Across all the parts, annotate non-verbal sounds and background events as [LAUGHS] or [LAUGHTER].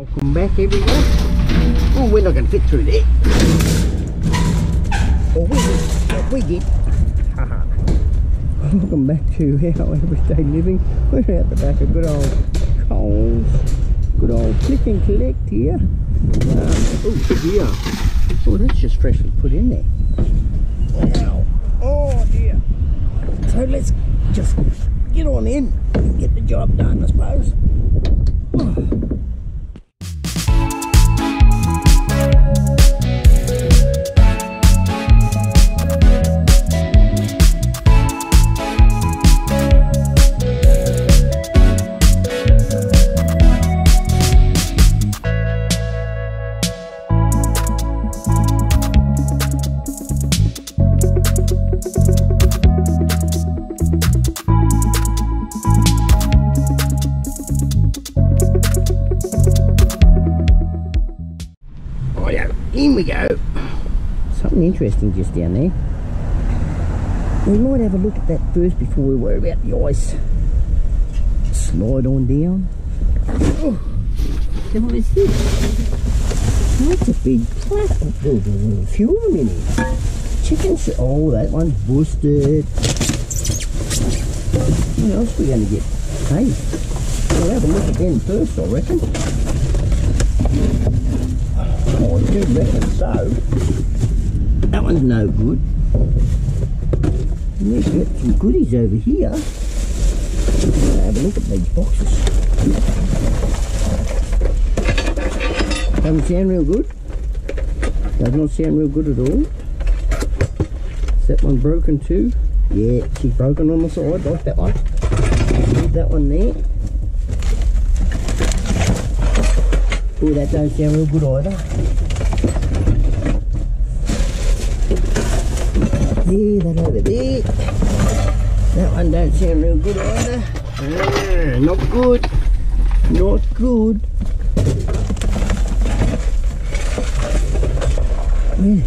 Welcome back everyone. Oh, we're not going to fit through there. Oh, we did. Yeah, we did. Welcome back to our everyday living. We're out the back of good old Coles. Good old click and collect here. Um, oh, dear. Oh, that's just freshly put in there. Wow. Oh, dear. So let's just get on in and get the job done, I suppose. Interesting just down there. We might have a look at that first before we worry about the ice. Slide on down. Oh, what is this? That's a big plat. There's a few of them in here. Chickens. Oh, that one's busted. What else are we going to get? Hey, we'll have a look at them first, I reckon. Oh, I do reckon so. That one's no good. We've got some goodies over here. Have a look at these boxes. Doesn't sound real good. Does not sound real good at all. Is that one broken too? Yeah, she's broken on the side, like that one. Leave that one there. Oh, that don't sound real good either. That there. That one don't sound real good either. Ah, not good. Not good. Yeah.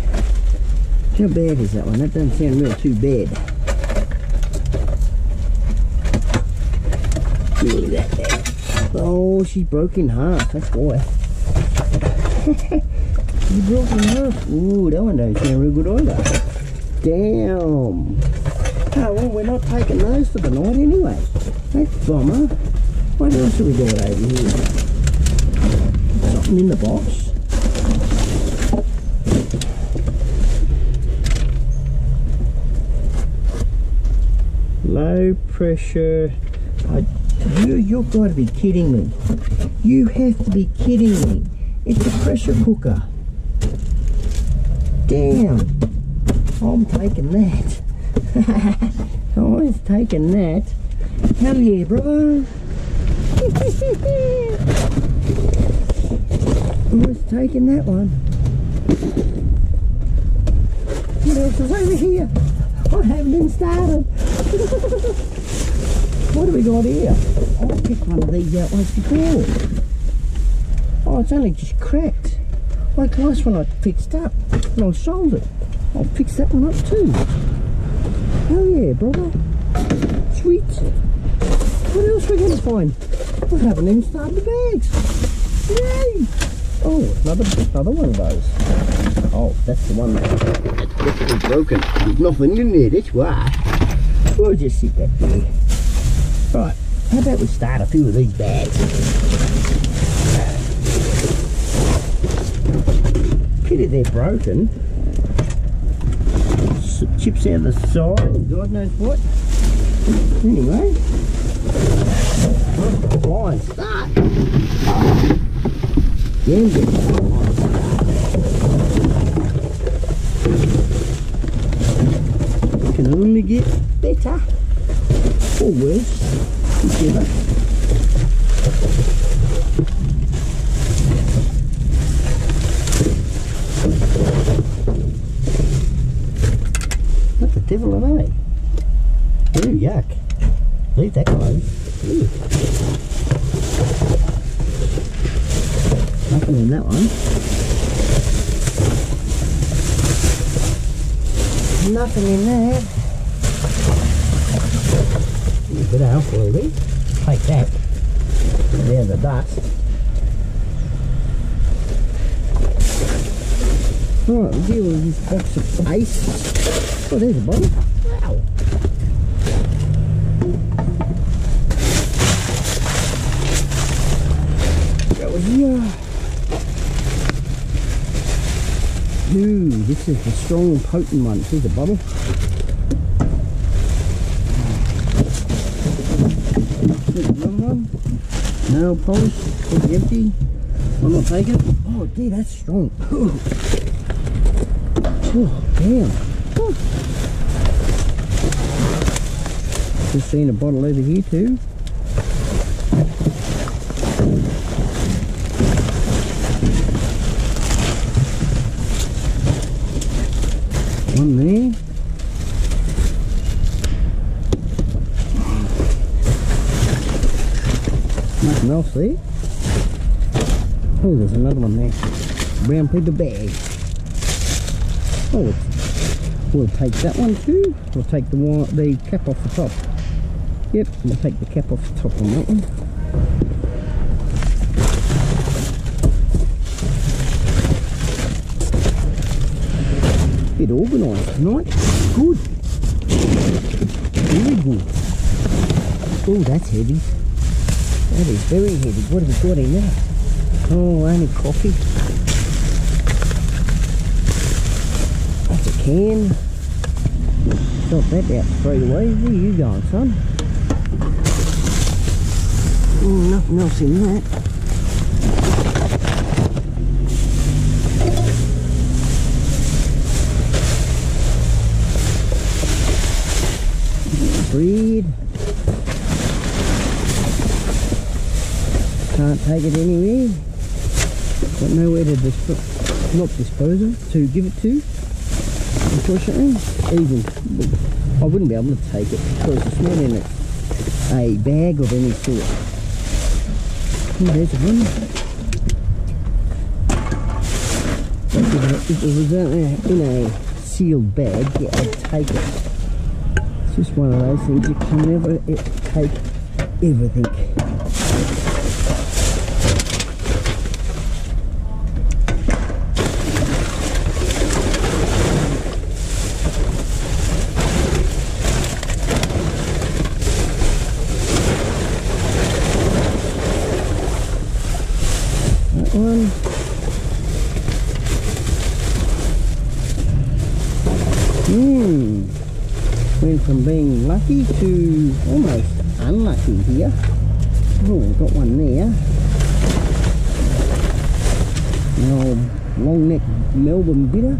How bad is that one? That doesn't sound real too bad. Look at that there. Oh, she's broken in half. That's why. [LAUGHS] you broke in half. Ooh, that one don't sound real good either. Damn. Oh, well, we're not taking those for the night anyway. That's bummer. What else have we got over here? Something in the box. Low pressure. I, you, you've got to be kidding me. You have to be kidding me. It's a pressure cooker. Damn. I'm taking that. [LAUGHS] I was taking that. Hell yeah, bro. [LAUGHS] Was taking that one. What else is over here? I haven't even started. [LAUGHS] what do we got here? I picked one of these out once before. Oh, it's only just cracked. Like the last one I fixed up and I sold it. I'll fix that one up too. Oh yeah, brother. Sweet. What else are we going to find? I haven't even started the bags. Yay! Oh, another another one of those. Oh, that's the one that's definitely broken. There's nothing in there, that's why. We'll just sit that there. Right, how about we start a few of these bags? Pity they're broken chips out the side, God knows what. Anyway, fine start. Yeah, It can only get better or worse, whichever. up in there. You good out, will take Like that. There's the dust. Alright, we'll deal with this box of ice. Oh, there's a bottle. This is the strong potent one. Here's a bottle. Here's another one. Nail polish. It's empty. I'll not take it. Oh, gee, that's strong. Oh, damn. Just seen a bottle over here too. One there. Nothing else there. Oh, there's another one there. Brown the bag. Oh, we'll take that one too. We'll take the the cap off the top. Yep, we'll take the cap off the top on that one. Bit organised tonight. Good. Very good. Oh, that's heavy. That is very heavy. What have we got in there? Oh, only coffee. That's a can. Drop that out straight away. Where are you going, son? Oh, nothing else in that. Breed. Can't take it anywhere. Got nowhere to disp not dispose of, to give it to. Unfortunately, even I wouldn't be able to take it because it's not in a, a bag of any sort. There's one. If it- was in a, sealed bag, yeah, I'd take it. It's just one of those things you can never eh, take everything. That one. Hmm. Went from being lucky to almost unlucky here. Oh, got one there. Now, long neck Melbourne bitter.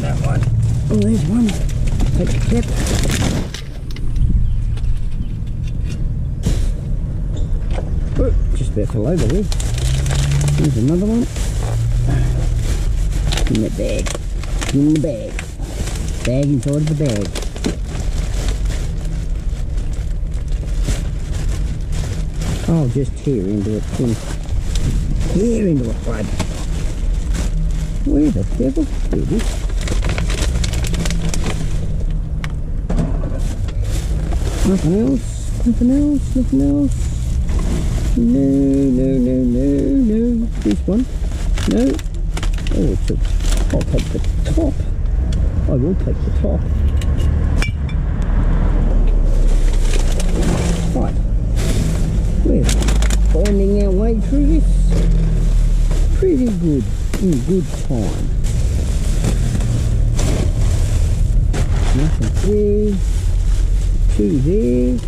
That one. Oh, there's one. Take the tip. Oh, just about fell over there. Here's another one. In the bag. In the bag. Of the bag. I'll oh, just tear into it. Tear into it, bud. Where the devil? There it. Nothing else? Nothing else? Nothing else? No, no, no, no, no. This one. No. Oh, it's a, take the top. I will take the top. Right. We're finding our way through this. Pretty good. In good time. Nothing there. Two there.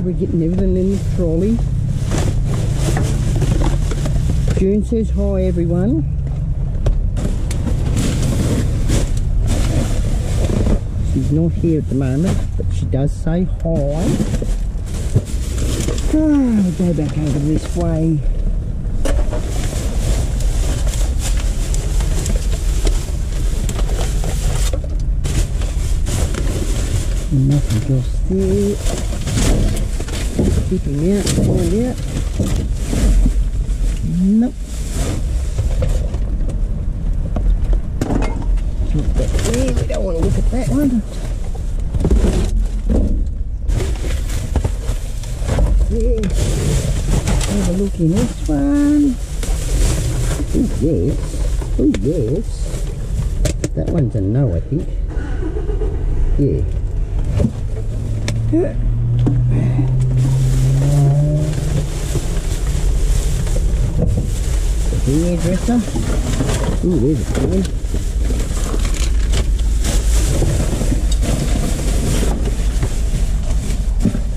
We're getting everything in the trolley. June says hi everyone. Not here at the moment, but she does say hi. Ah, we'll go back over this way. Nothing else there. Keep him out, find out. Nope. product. Okay. Have a look in this one. Oh yes, oh yes. That one's a no, I think. Yeah. yeah. hairdresser. Ooh, there's a fan.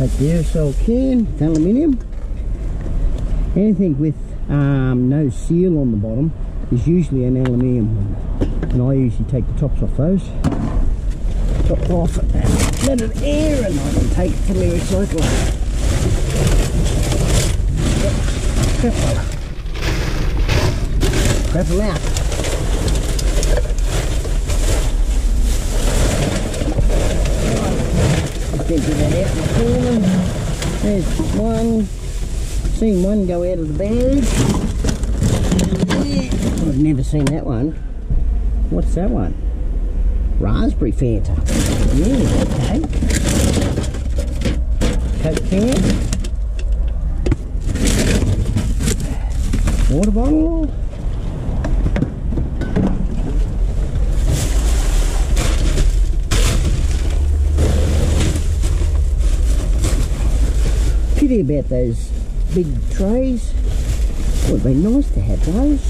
The aerosol can, it's aluminium. Anything with um, no seal on the bottom is usually an aluminium one. And I usually take the tops off those. Top off and let it air and I can take it to my recycler. Crap, crap them out. Empty that out corner. There's one. Seen one go out of the bag. I've never seen that one. What's that one? Raspberry Fanta. Yeah, okay. Coke can. Water bottle. About those big trays. Would be nice to have those.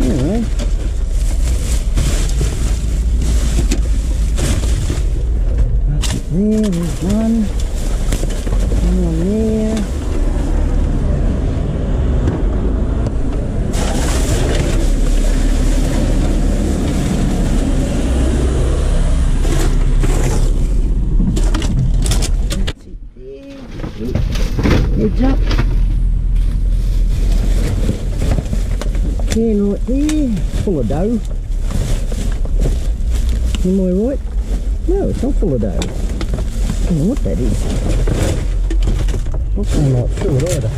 Anyway. There's one. One on there. Heads up. Can right there, full of Am I right? No, it's not full of dough. I don't know what that is. Not so not sure either.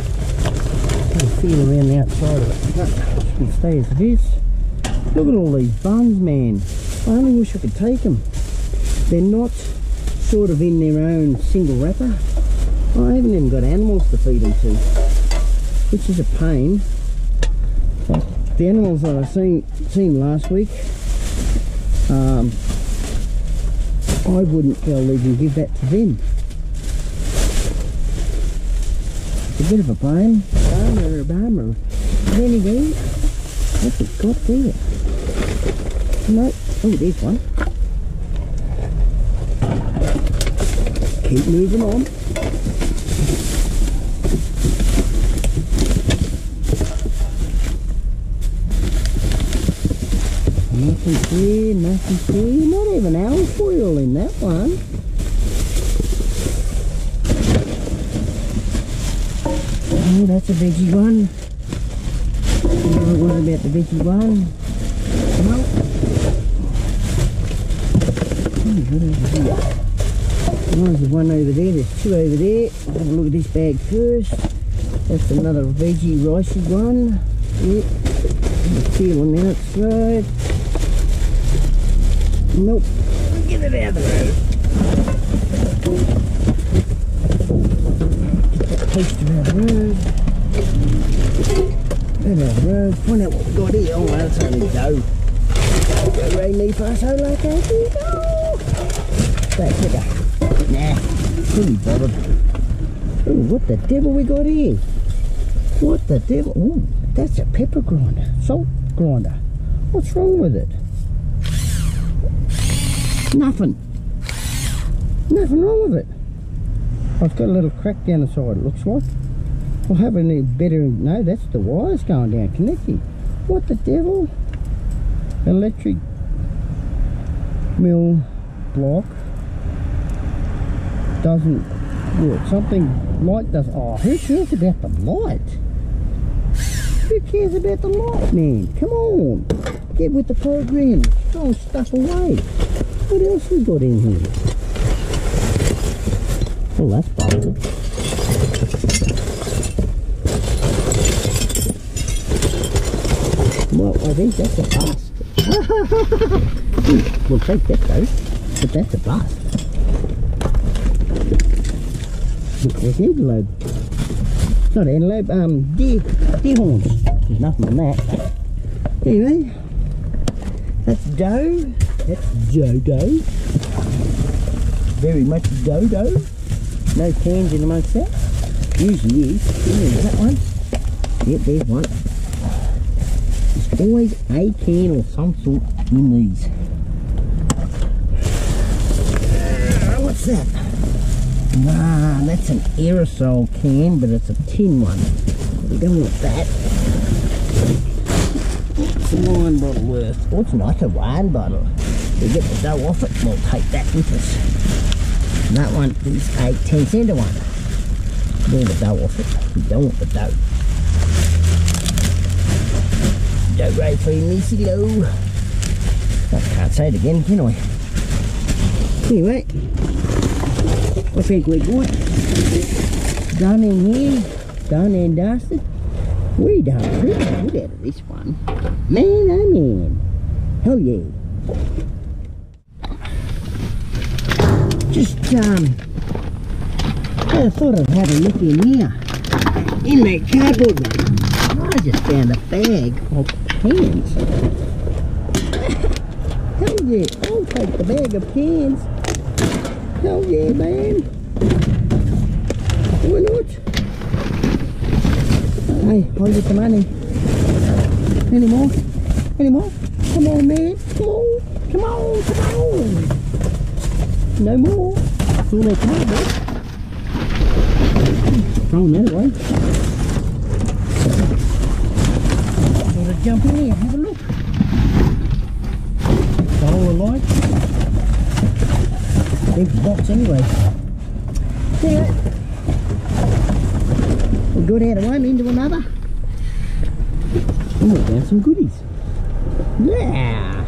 Can't feel around the outside of it. No, should stay as it is. Look at all these buns, man. I only wish I could take them. They're not sort of in their own single wrapper. I haven't even got animals to feed them to, which is a pain. The animals that I seen seen last week, um, I wouldn't I'll even give that to them. It's a bit of a pain. Bummer, bummer. But anyway, what's it got there? No, oh, there's one. Keep moving on. Nothing there, nothing there. Not even alfoil in that one. Oh, that's a veggie one. Oh, what about the veggie one? No. Over? Oh, there's one over there, there's two over there. I'll have a look at this bag first. That's another veggie ricey one. Yep. Peel on the outside. Nope. Get it out of the road. That poster out of the road. Out of the road. Find out what we got here. Oh, that's only dough. Go rain me fast, so like that. Here we go. That sugar. Nah, couldn't be bothered. Oh, what the devil we got here? What the devil? Oh, that's a pepper grinder, salt grinder. What's wrong with it? Nothing. Nothing wrong with it. It's got a little crack down the side, it looks like. I'll have any better. No, that's the wires going down, connecting. What the devil? Electric mill block doesn't work. Something light does. Oh, who cares about the light? Who cares about the light, man? Come on. Get with the program. Throw stuff away. What else we got in here? Oh, that's busted. Well, I think that's a bust. we'll take that though, but that's a bust. Look, there's load. not antelope, um, deer, deer horns. There's nothing on that. Anyway, that's doe. Dodo. Very much dodo. No cans in amongst that. Usually is. There's that one. Yep, there's one. There's always a can or some sort in these. Uh, what's that? Nah, that's an aerosol can, but it's a tin one. We don't want that. What's a wine bottle worth? Oh, it's not a wine bottle. We get the dough off it, we'll take that with us. And that one is a 10 cent one. We the dough off it. We don't want the dough. Dough right for Missy Low. I can't say it again, can I? Anyway, I think we're good. Done in here, done and dusted. We done pretty good out of this one. Man, oh man. Hell yeah. Just, um, I thought I'd have a look in here. In that cardboard one, I just found a bag of pans. Hell yeah, I'll take the bag of pans. Hell yeah, man. Why not? Hey, I'll get the money. Any more? Any more? Come on, man. Come on. Come on. Come on. No more. Throw them that away. Sort of jump in here have a look. All the lights. Big box anyway. Yeah. We'll out of one into another. We'll down some goodies. Yeah.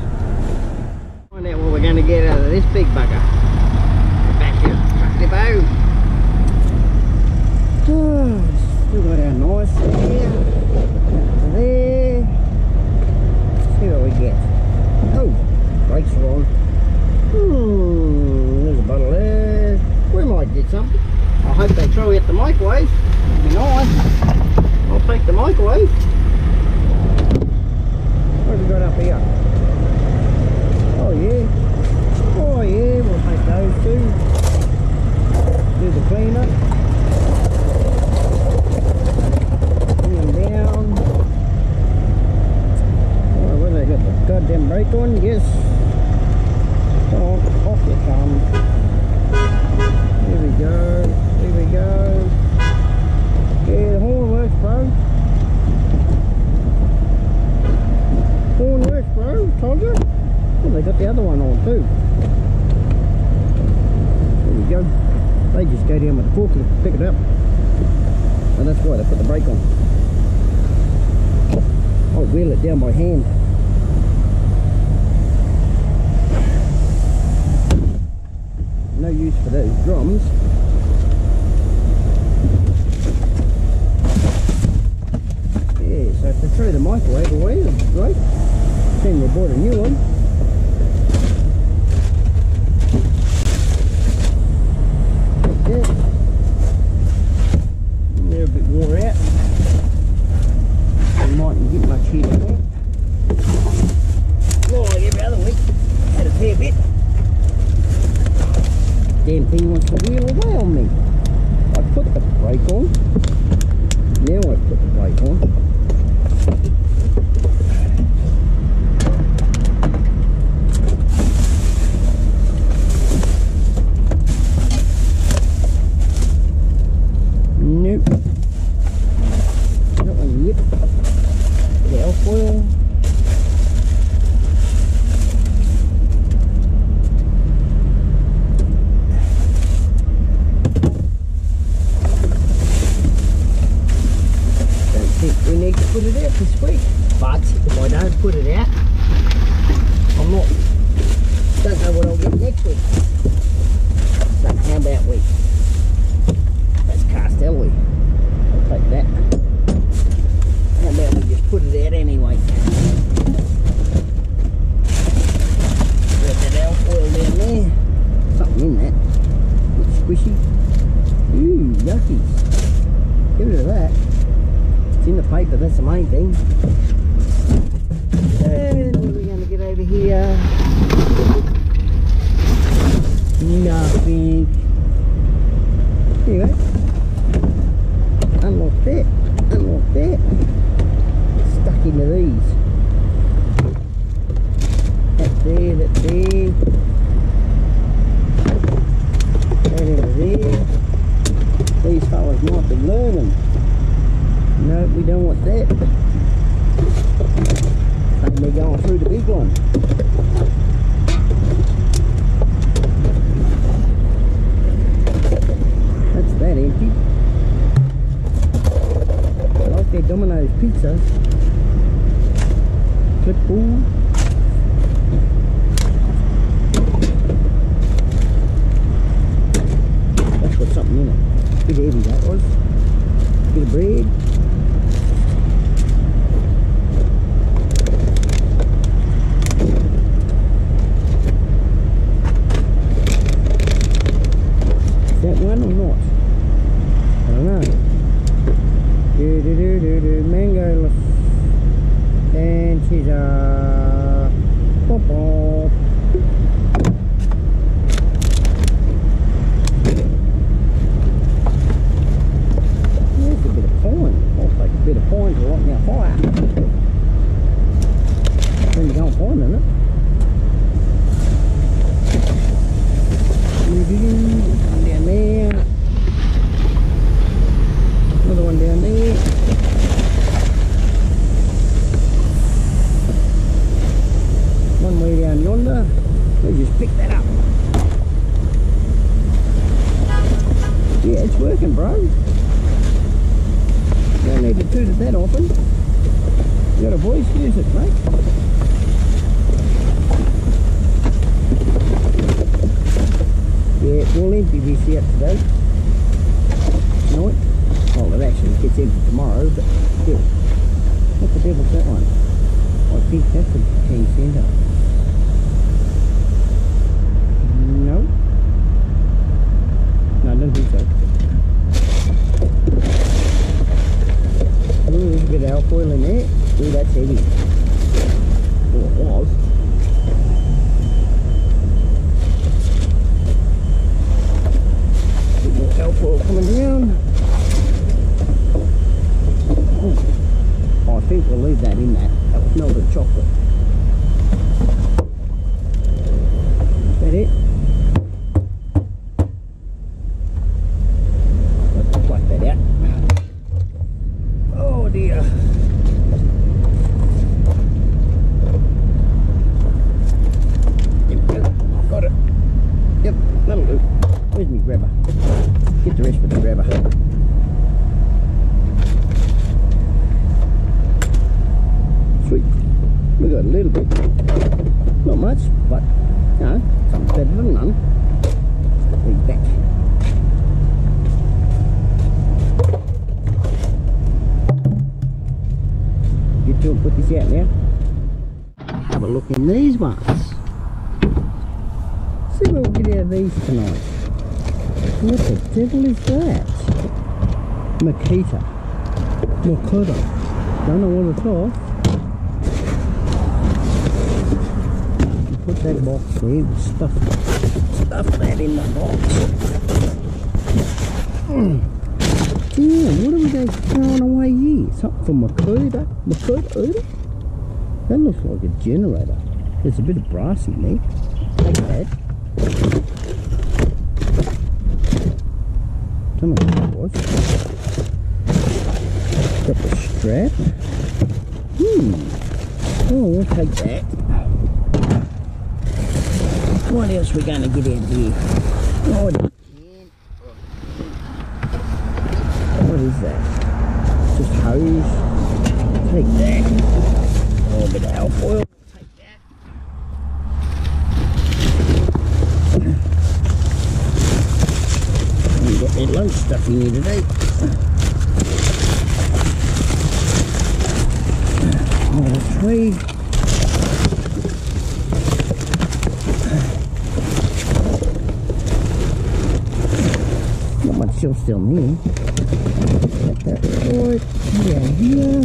Find out what we're going to get out of this big bugger. Back here, truck the bow. Oh, still got our nice there. That's there. Let's see what we get. Oh, brakes are on. Hmm, there's a bottle there. We might get something. I hope they throw out the microwave. It'd be nice. I'll take the microwave. What have we got up here? Oh yeah. Oh yeah, we'll take those two. Do the cleanup. Bring them down. Oh, where they got the goddamn brake on? Yes. Oh, off you come. Here we go. Here we go. Yeah, the horn works, bro. Horn works, bro. Told you. Oh, they got the other one on too. There we go. They just go down with the forklift to pick it up. And that's why they put the brake on. I'll wheel it down by hand. No use for those drums. Yeah, so if they throw the microwave away, that's great. Then we bought a new one. Like that. They're a bit wore out. We mightn't get much here today. Oh, like every other week. Had a fair bit. Damn thing wants to wheel away on me. I put the brake on. Now I put the brake on. Nope. That one, yep. The alfoil. Don't think we need to put it out this week. bit, but that's the main thing. And what are we going to get over here? Nothing. Here you go. Unlock that. Unlock that. Stuck into these. That's there, that's there. That into there. These fellas might be learning. No, we don't want that. And they're going through the big one. That's that empty. I like their Domino's pizzas. Clipboard. That's got something in it. Bit heavy that was. Bit of bread. Is that one or not? I don't know. Do do do do do mango and Caesar. Pop pop. There's a bit of pine. I'll take a bit of pine to light my fire. Then you go and find it. See what we get out of these tonight. What the devil is that? Makita. Makita. Don't know what it's off. Put that box there stuff, stuff that in the box. Mm. Damn, what are we guys throwing away here? Something from Makita? Makita? That looks like a generator. There's a bit of brass in there. Take that. Don't know what was. Got the strap. Hmm. Oh, we'll take that. What else we gonna get out here? Oh, what is that? Just hose. Take that. Oh, a bit of alfoil. Take that. Any lunch stuff in here today. Oh, the tree. Not much down there. Get that right down here.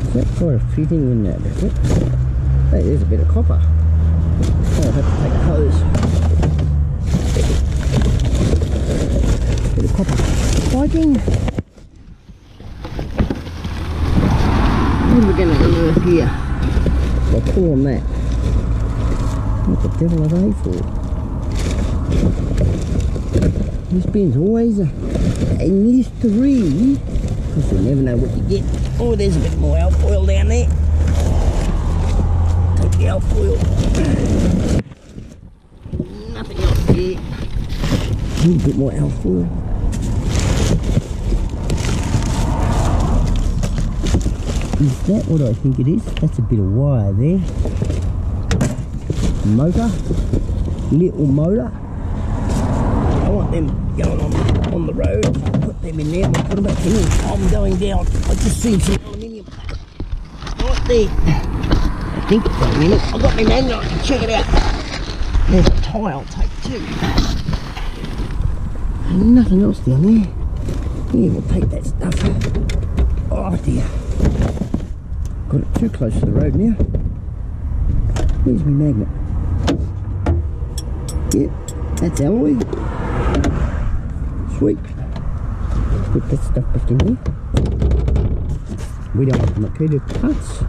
Is that of fitting in there, it? Hey, there's a bit of copper. I'll have to take a hose. Bit of copper spiking. What are to unearth here? I'll pull that. What the devil are they for? This bin's always a, a mystery. Because you never know what you get. Oh, there's a bit more alfoil down there. Take the alfoil. Nothing else here. A little bit more alfoil. Is that what I think it is? That's a bit of wire there. Motor. Little motor. I want them going on, on the road. Put them in there put them back in. I'm going down. I just seen some aluminium. Right there. I think it's aluminium. I've got my manual. Check it out. There's a tie I'll take too. Nothing else down there. Yeah, we'll take that stuff. Oh dear. Got it too close to the road now. Where's my magnet? Yep, that's alloy. Sweet. Put that stuff back in here. We don't want repeated cuts.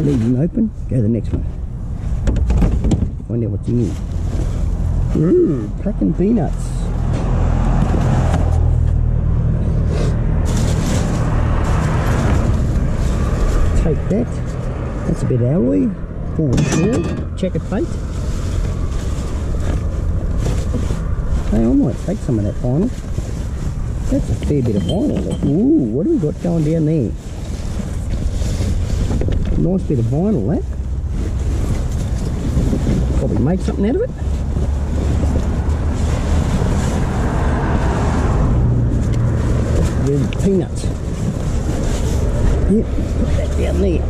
Leave them open, go to the next one. Find out what's in here. Mmm, packing peanuts. Take that. That's a bit alloy. Forward floor. Checker plate. Hey, I might take some of that vinyl. That's a fair bit of vinyl. Ooh, what have we got going down there? Nice bit of vinyl, that. Probably make something out of it. There's peanuts. Yep, put that down there.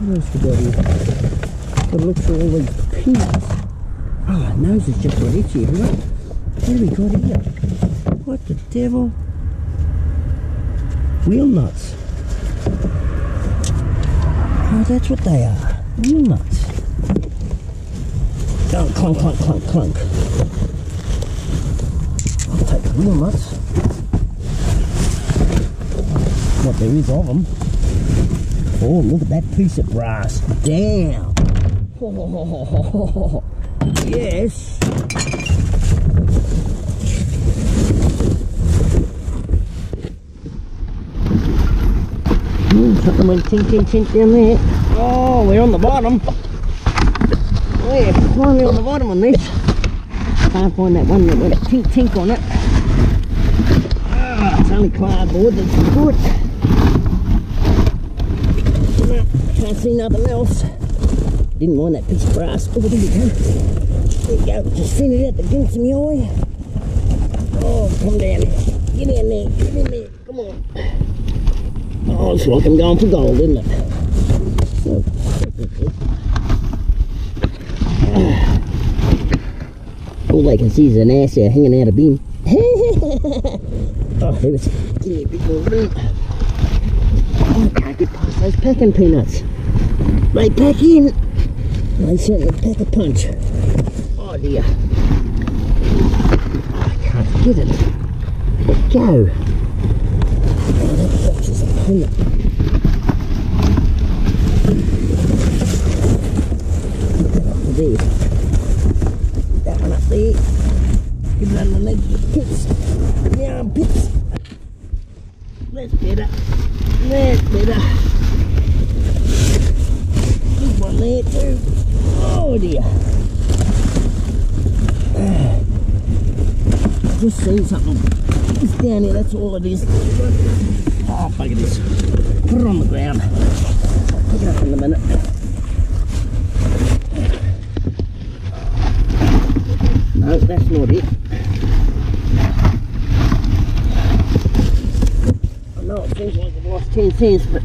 What else we got here? Gotta look through all these peanuts. Oh, my nose is just got itchy, I? What have we got here? What the devil? Wheel nuts. Oh, that's what they are. Wheel nuts. Oh, clunk, clunk, clunk, clunk. I'll take the wheel nuts what there is of them. Oh, look at that piece of brass. Damn. Oh, [LAUGHS] yes. Mm, something went tink, tink, tink down there. Oh, we're on the bottom. We're finally on the bottom on this. Can't find that one that went tink, tink on it. Ah, it's only cardboard, that's good. See nothing else. Didn't want that piece of brass. Oh, there we go. There we go. Just seen it at the eye. Oh, come down here. Get in there. Get in there. Come on. Oh, it's like I'm going for gold, isn't it? [SIGHS] All they can see is an ass there hanging out of beam. [LAUGHS] oh, there was. Me a bit more room. Oh, I can't get past those packing peanuts. They back in. They certainly pack a punch. Oh dear. I can't get it. Let go. Oh, that box is a to there. That one up there. Give it the pits. The armpits. That's better. That's better one there too. Oh. Just seen something. It's down here, that's all it is. Ah, oh, bugger this. Put it on the ground. Pick it up in a minute. No, that's not it. I know it seems like I've lost 10 cents, but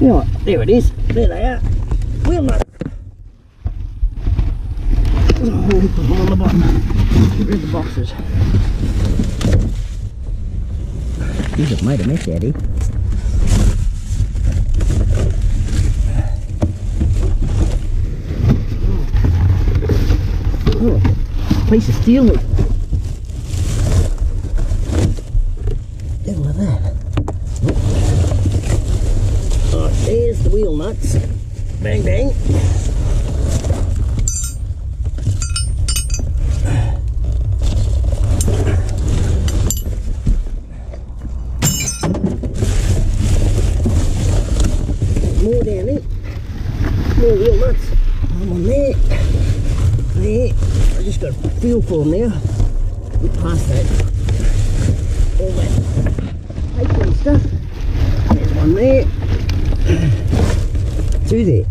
you know what? There it is. There they are. Wheel nut. Oh, we put them on the bottom. Get rid of the boxes. These have mess, Eddie. Oh, piece of steel. Look at that. Right, there's the wheel nuts. Bang, bang. More down there. More wheel nuts. I'm on there. There. I just got a feel for them now. Get past that. All that paper and stuff. There's one there. Two there.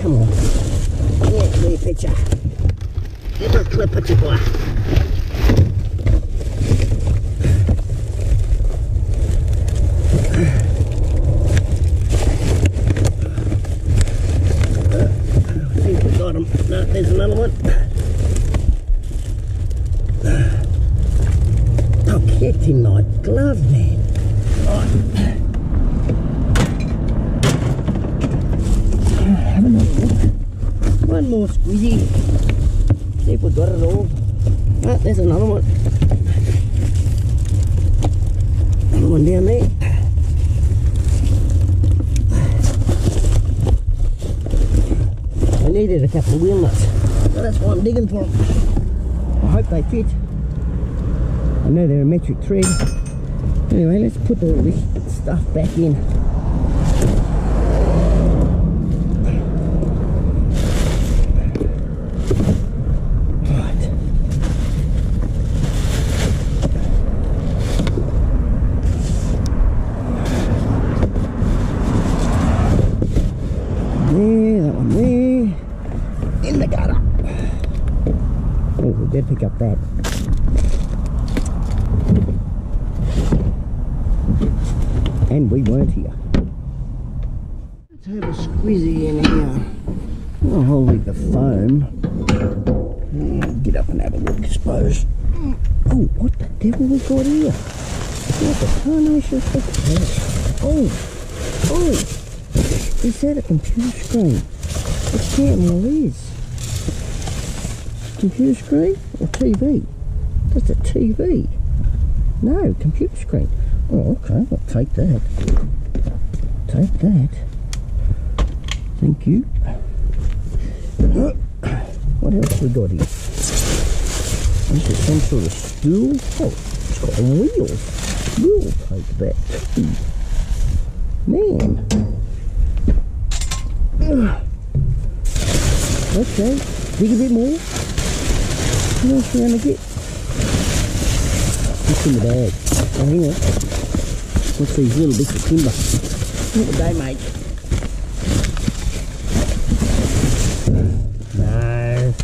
Come on. Yeah, clear picture. Get a clear picture, boy. I think we got him. No, there's another one. I'm catching my glove, man. Right. Have another more squeezy. We got it all. Ah, there's another one. Another one down there. I needed a couple of wheel nuts. That's why I'm digging for them. I hope they fit. I know they're a metric thread. Anyway, let's put all this stuff back in. Right. There, that one there. In the gutter. Oh, we did pick up that. And we weren't here. Let's have a squeezy in here. Oh, I'll leave the foam. Mm, Get up and have a look, I suppose. Mm. Oh, what the devil we got here? What the tarnation look at that. Oh, oh, is that a computer screen? It damn well is. Computer screen or TV? That's a TV. No, computer screen. Oh, okay, I'll take that. Take that. Thank you. [COUGHS] What else we got here? This is some sort of stool? Oh, it's got wheels. We'll take that too. Man. [COUGHS] Okay, dig a bit more. Else we gonna get? What's in the bag? Oh, hang on. What's these little bits of timber? What would they make? No.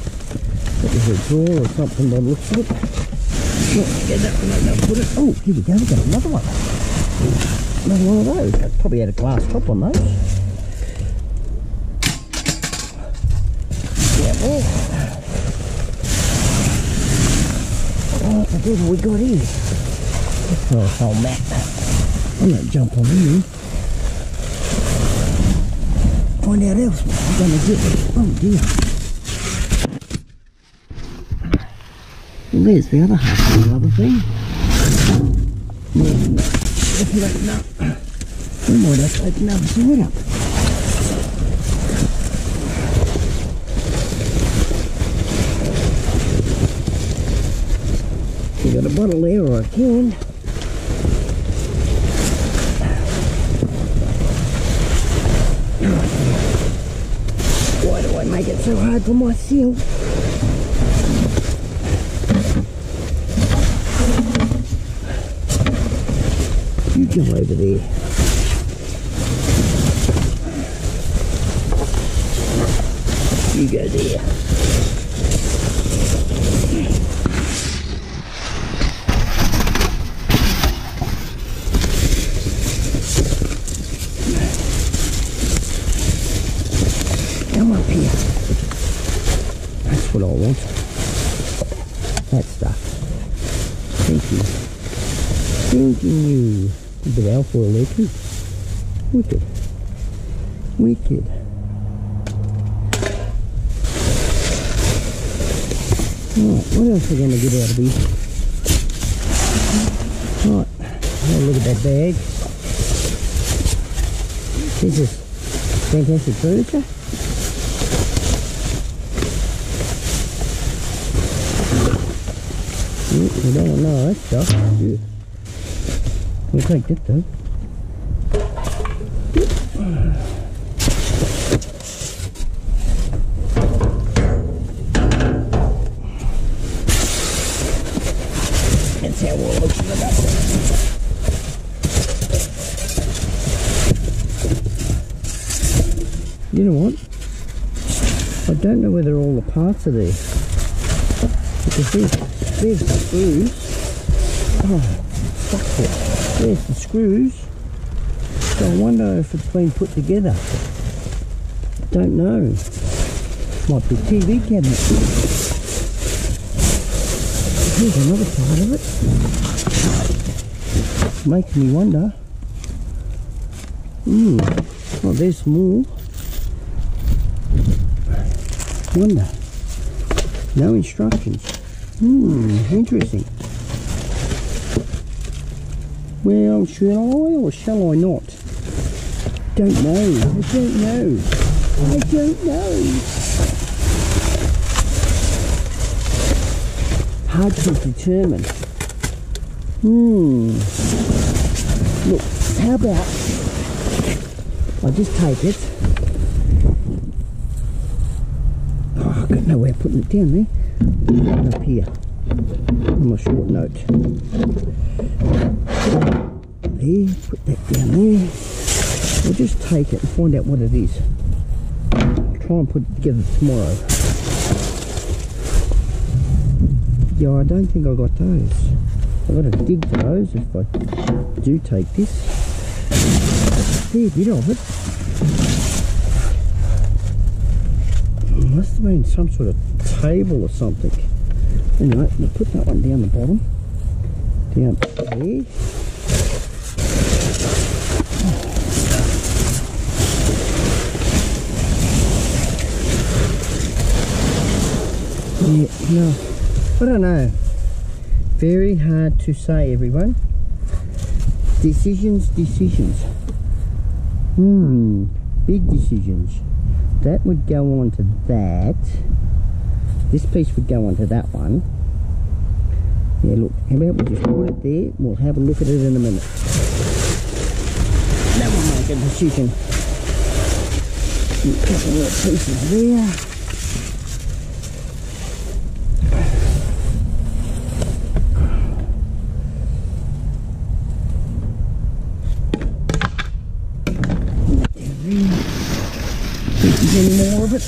That was a drawer or something by the looks of it. Get that. Oh, here we go. We got another one. Another one of those. That probably had a glass top on those. Yeah, well. What we got here? Let's throw this. I'm gonna jump on you. Find out else we're gonna get. Oh dear. Well, there's the other half of the other thing. If you up, we might have to open up side up. Got a bottle there or a can. Why do I make it so hard for myself? You go over there. You go there. Come up here. That's what I want. That stuff. Thank you. You. Of alfoil there too. Wicked. Wicked. Right, what else are we going to get out of here? Right, have a look at that bag. This is fantastic furniture. Mm, We don't of that stuff. We'll take that though. That's how we'll look. You know what? I don't know whether all the parts are there. Because there's, there's screws. Oh, fuck it. There's the screws. So I wonder if it's been put together. Don't know. Might be TV cabinet. Here's another part of it. Making me wonder. Hmm. Oh, there's more. Wonder. No instructions. Hmm, interesting. Well, should I or shall I not? Don't know. I don't know. I don't know. Hard to determine. Hmm. Look, how about I just take it. Oh, I've got nowhere putting it down there. Up here. On my short note. There, put that down there. We'll just take it and find out what it is. Try and put it together tomorrow. Yeah, I don't think I got those. I've got to dig for those if I do take this. Fair bit of it. Must have been some sort of table or something. Anyway, we'll put that one down the bottom. Down there. Yeah, no, I don't know. Very hard to say, everyone. Decisions, decisions. Hmm, big decisions. That would go on to that. This piece would go onto that one. Yeah, look, how about we just put it there? We'll have a look at it in a minute. Then we'll make a decision. A couple more pieces there. Think there's any more of it?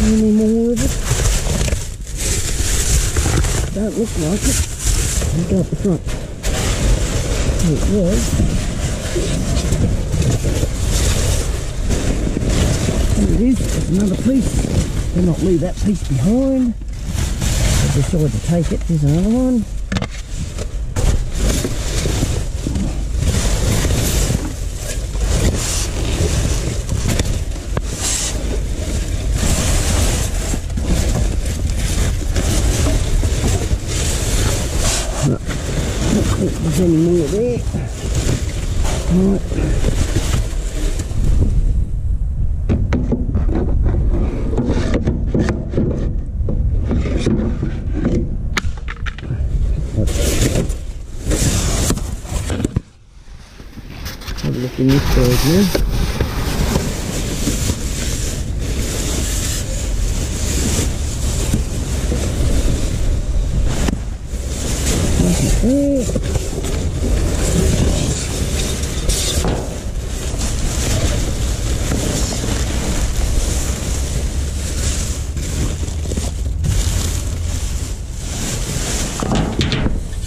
Any more of it? Like it. Go up the front. It was. There it is. Another piece. Do not leave that piece behind. I decided to take it. There's another one. Not there's any more there. This bag. There.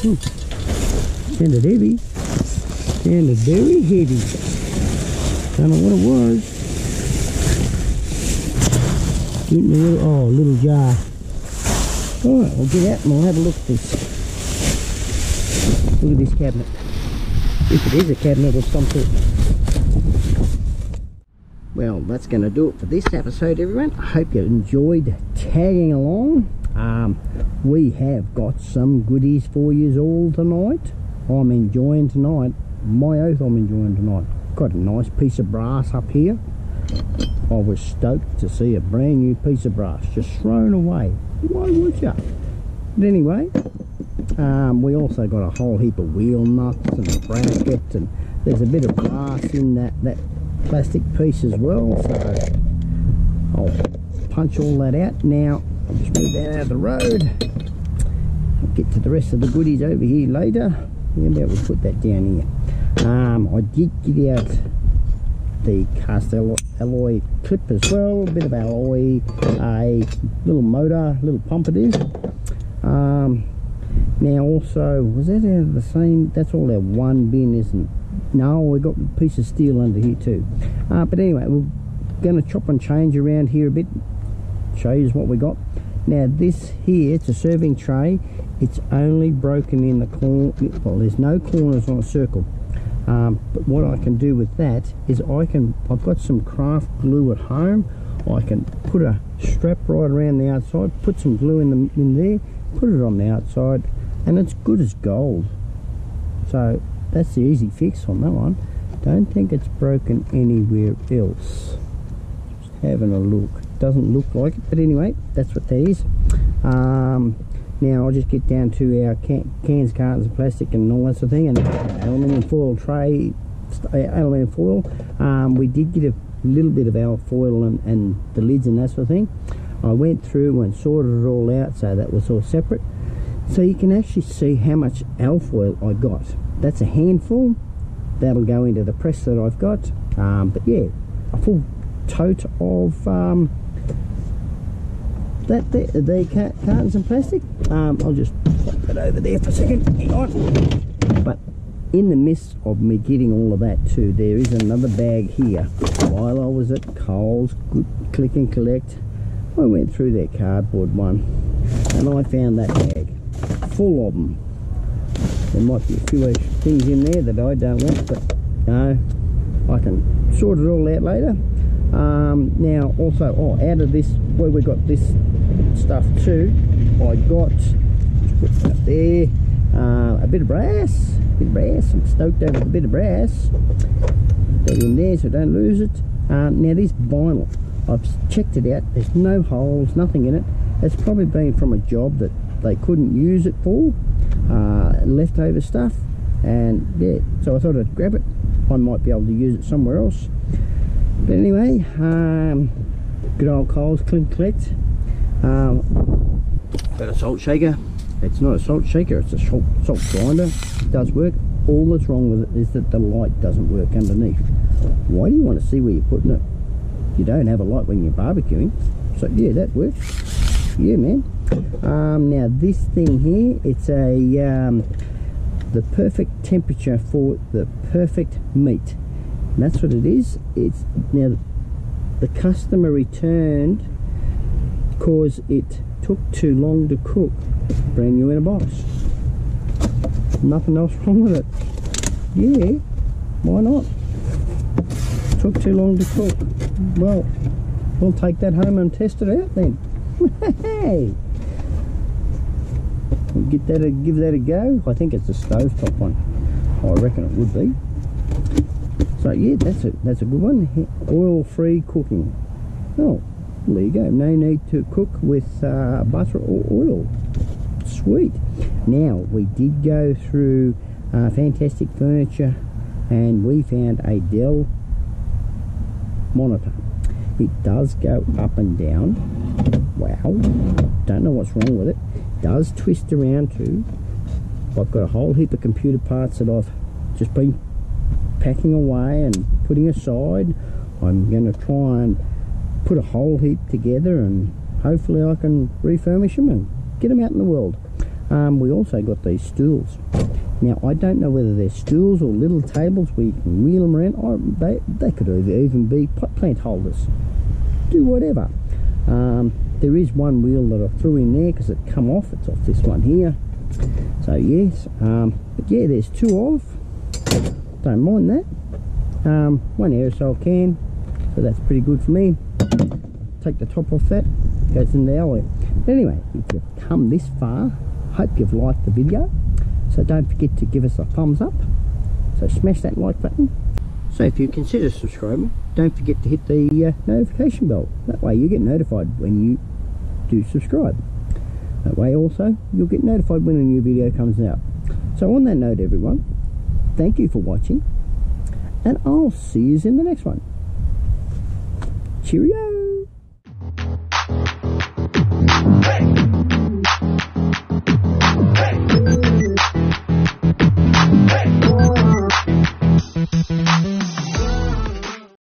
Hmm. Sounded heavy. Sounded very heavy. Don't know what it was. in the little, oh, little jar. Alright, we'll have a look at this. Look at this cabinet. If it is a cabinet of some sort. Well, that's going to do it for this episode, everyone. I hope you enjoyed tagging along. Um, we have got some goodies for you all tonight. I'm enjoying tonight. My oath, I'm enjoying tonight. Got a nice piece of brass up here. I was stoked to see a brand new piece of brass just thrown away. Why would you? But anyway, um, we also got a whole heap of wheel nuts and a bracket and there's a bit of brass in that, that plastic piece as well. So I'll punch all that out. Now, I'll just move that out of the road. I'll get to the rest of the goodies over here later. Maybe I will put that down here. Um, I did get out the cast alloy clip as well, a bit of alloy, a little motor, little pump it is. Um, now also, was that out of the same, that's all our one bin isn't it? no, we got a piece of steel under here too. Uh, but anyway, we're going to chop and change around here a bit, show you what we got. Now this here, it's a serving tray. It's only broken in the corner, well there's no corners on a circle. Um, but what I can do with that is I can, I've got some craft glue at home. I can put a strap right around the outside, put some glue in, the, in there, put it on the outside, and it's good as gold. So that's the easy fix on that one. Don't think it's broken anywhere else. Just having a look. Doesn't look like it, but anyway, that's what that is. Um, now I'll just get down to our can cans, cartons, plastic and all that sort of thing, and aluminium foil tray, uh, aluminium foil. Um, we did get a little bit of alfoil foil and, and the lids and that sort of thing. I went through and sorted it all out so that was all separate. So you can actually see how much alfoil I got. That's a handful. That'll go into the press that I've got. Um, but yeah, a full tote of um, that the, the cartons and plastic. Um, I'll just pop that over there for a second. Hang on. But in the midst of me getting all of that too, there is another bag here. While I was at Coles, click and collect, I went through their cardboard one and I found that bag full of them. There might be a few things in there that I don't want, but no, I can sort it all out later. Um, now also, oh, out of this, where we got this stuff too, I got, put stuff there, uh, a bit of brass, a bit of brass, I'm stoked over the bit of brass. That in there so don't lose it. Um, now this vinyl, I've checked it out, there's no holes, nothing in it. It's probably been from a job that they couldn't use it for, uh, leftover stuff, and yeah, so I thought I'd grab it. I might be able to use it somewhere else. But anyway, um, good old Coles Click Collect. Um, got a salt shaker. It's not a salt shaker, it's a salt, salt grinder. It does work. All that's wrong with it is that the light doesn't work underneath. Why do you want to see where you're putting it? You don't have a light when you're barbecuing. So yeah, that works. Yeah, man. Um, now this thing here, it's a um, the perfect temperature for the perfect meat. And that's what it is. It's now the customer returned because it took too long to cook. Brand new in a box. Nothing else wrong with it. Yeah, why not? Took too long to cook. Well, we'll take that home and test it out then. [LAUGHS] hey! We'll get that, a, give that a go. I think it's a stovetop one. I reckon it would be. So yeah, that's a that's a good one. Oil-free cooking. Oh, there you go. No need to cook with uh, butter or oil. Sweet. Now we did go through uh, fantastic furniture, and we found a Dell monitor. It does go up and down. Wow. Don't know what's wrong with it does twist around too. I've got a whole heap of computer parts that I've just been packing away and putting aside. I'm going to try and put a whole heap together and hopefully I can refurbish them and get them out in the world. Um, we also got these stools. Now I don't know whether they're stools or little tables where you can wheel them around. Or they, they could even be plant holders. Do whatever. Um, there is one wheel that I threw in there because it come off. It's off this one here. So yes um, but yeah there's two of. Don't mind that. Um, one aerosol can so that's pretty good for me. Take the top off that. Goes in the alley But anyway if you've come this far hope you've liked the video so don't forget to give us a thumbs up. So smash that like button. So if you consider subscribing, don't forget to hit the uh, notification bell. That way you get notified when you do subscribe. That way also you'll get notified when a new video comes out. So on that note everyone, thank you for watching and I'll see you in the next one. Cheerio! Hey.